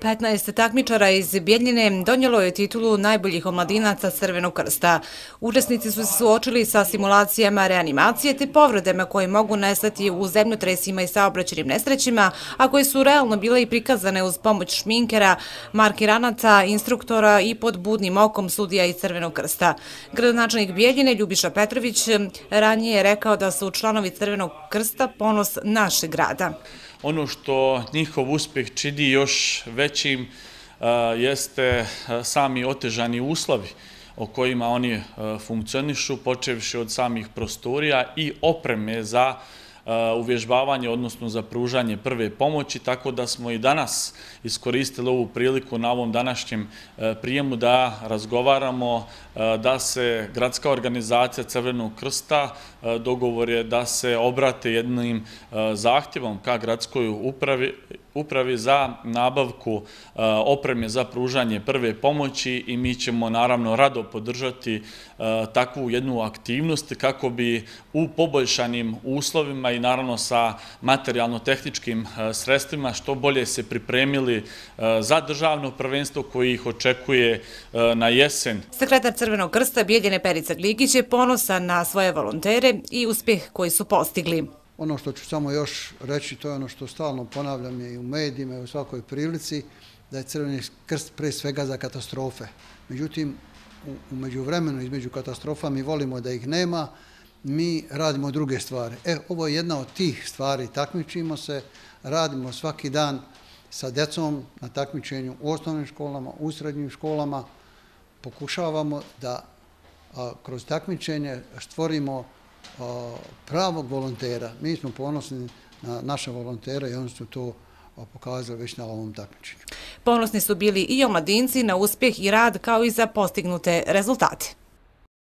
15 takmičara iz Bjeljine donijelo je titulu najboljih omladinaca Crvenog krsta. Učesnici su se suočili sa simulacijama reanimacije te povredama koje mogu nestati u zemljotresima i saobraćenim nesrećima, a koje su realno bile i prikazane uz pomoć šminkera, markiranaca, instruktora i pod budnim okom sudija iz Crvenog krsta. Gradonačelnik Bjeljine Ljubiša Petrović ranije je rekao da su članovi Crvenog krsta ponos našeg grada. Ono što njihov uspjeh čidi još većim e, jeste e, sami otežani uslovi o kojima oni e, funkcionišu, počevši od samih prostorija i opreme za uvježbavanje, odnosno za pružanje prve pomoći, tako da smo i danas iskoristili ovu priliku na ovom današnjem e, prijemu da razgovaramo e, da se gradska organizacija Crvenog krsta e, dogovor je da se obrate jednim zahtjevom ka gradskoj upravi upravi za nabavku e, opreme za pružanje prve pomoći i mi ćemo naravno rado podržati e, takvu jednu aktivnost kako bi u poboljšanim uslovima i naravno sa materijalno-tehničkim e, sredstvima što bolje se pripremili za državno prvenstvo koji ih očekuje na jesen. Sekretar Crvenog krsta Bijeljene Perica Gligić je ponosan na svoje volontere i uspjeh koji su postigli. Ono što ću samo još reći, to je ono što stalno ponavljam i u medijima i u svakoj prilici, da je Crveni krst pre svega za katastrofe. Međutim, umeđu vremenu, između katastrofa, mi volimo da ih nema, mi radimo druge stvari. E, ovo je jedna od tih stvari, takmičimo se, radimo svaki dan sa decom na takmičenju u osnovnim školama, u srednjim školama, pokušavamo da kroz takmičenje stvorimo pravog volontera. Mi smo ponosni na naše volontere i oni su to pokazali već na ovom takmičenju. Ponosni su bili i omladinci na uspjeh i rad kao i za postignute rezultate.